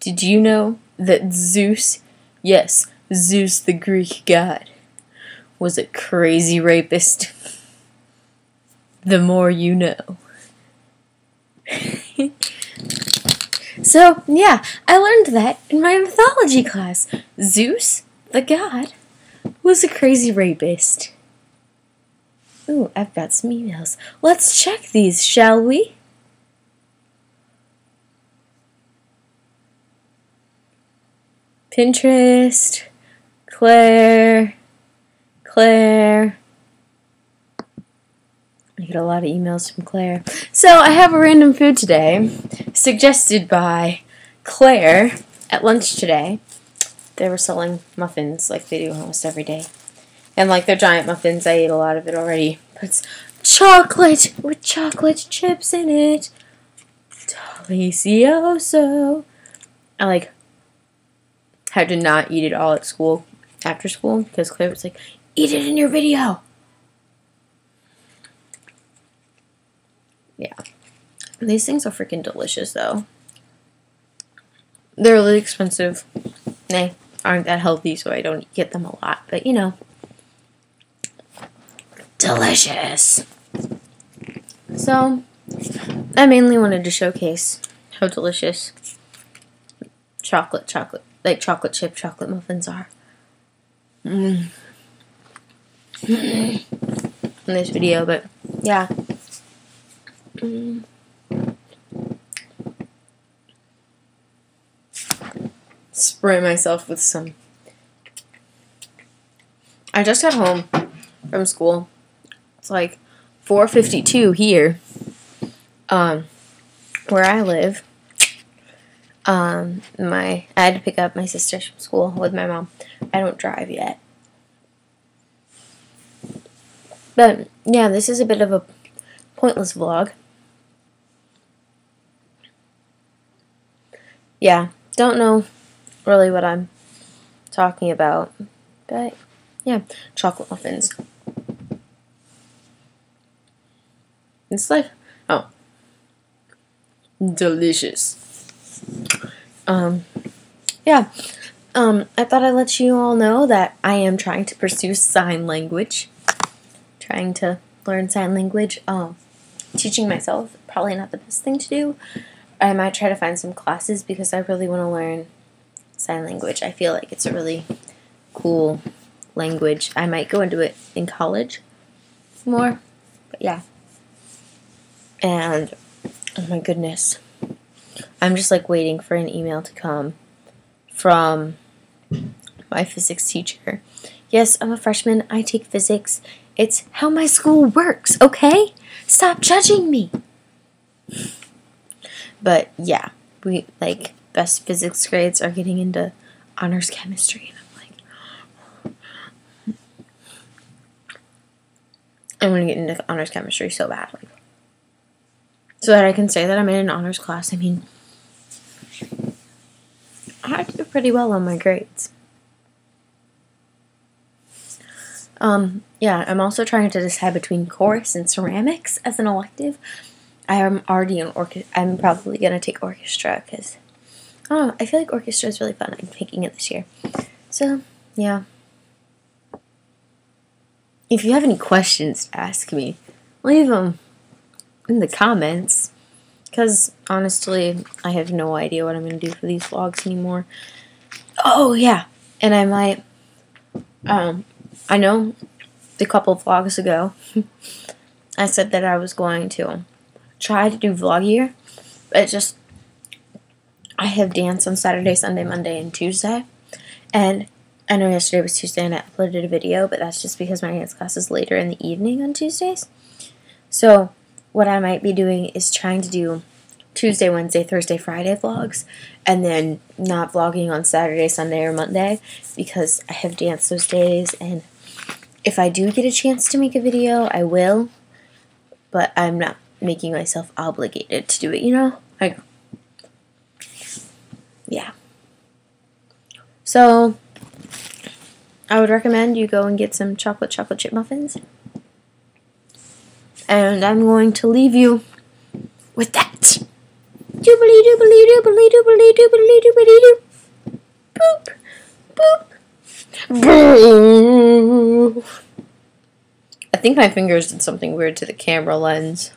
Did you know that Zeus, yes, Zeus the Greek god, was a crazy rapist? The more you know. so, yeah, I learned that in my mythology class. Zeus, the god, was a crazy rapist. Ooh, I've got some emails. Let's check these, shall we? Pinterest, Claire, Claire. I get a lot of emails from Claire. So I have a random food today, suggested by Claire at lunch today. They were selling muffins like they do almost every day. And like their giant muffins, I ate a lot of it already. But it's chocolate with chocolate chips in it. Delicioso. I like had to not eat it all at school after school because Claire was like, eat it in your video. Yeah. These things are freaking delicious though. They're really expensive. They aren't that healthy, so I don't get them a lot. But you know. Delicious. So, I mainly wanted to showcase how delicious chocolate, chocolate like chocolate chip chocolate muffins are. Mm. in this video, but yeah. Mm. Spray myself with some. I just got home from school. It's like 4:52 here. Um, where I live um, my I had to pick up my sister from school with my mom. I don't drive yet. But yeah, this is a bit of a pointless vlog. Yeah, don't know really what I'm talking about. But yeah, chocolate muffins. It's like, oh, delicious. Um, yeah. Um, I thought I'd let you all know that I am trying to pursue sign language. Trying to learn sign language. Um, teaching myself, probably not the best thing to do. I might try to find some classes because I really want to learn sign language. I feel like it's a really cool language. I might go into it in college more. But yeah. And, oh my goodness. I'm just like waiting for an email to come from my physics teacher. Yes, I'm a freshman. I take physics. It's how my school works, okay? Stop judging me. But yeah, we like best physics grades are getting into honors chemistry and I'm like I'm gonna get into honors chemistry so badly. So that I can say that I'm in an honors class. I mean I do pretty well on my grades. Um, yeah, I'm also trying to decide between chorus and ceramics as an elective. I am already in orchestra. I'm probably gonna take orchestra because oh, I feel like orchestra is really fun. I'm taking it this year. So yeah. If you have any questions to ask me, leave them in the comments. Because honestly, I have no idea what I'm going to do for these vlogs anymore. Oh, yeah. And I might, um, I know a couple vlogs ago, I said that I was going to try to do vlog year. But just, I have dance on Saturday, Sunday, Monday, and Tuesday. And I know yesterday was Tuesday and I uploaded a video, but that's just because my dance class is later in the evening on Tuesdays. So, what I might be doing is trying to do Tuesday, Wednesday, Thursday, Friday vlogs, and then not vlogging on Saturday, Sunday, or Monday because I have dance those days. And if I do get a chance to make a video, I will, but I'm not making myself obligated to do it, you know? Like, yeah. So, I would recommend you go and get some chocolate chocolate chip muffins. And I'm going to leave you with that. Doobly doobly doobly doobly doobly doobly. Boop. Boop. Boo. I think my fingers did something weird to the camera lens.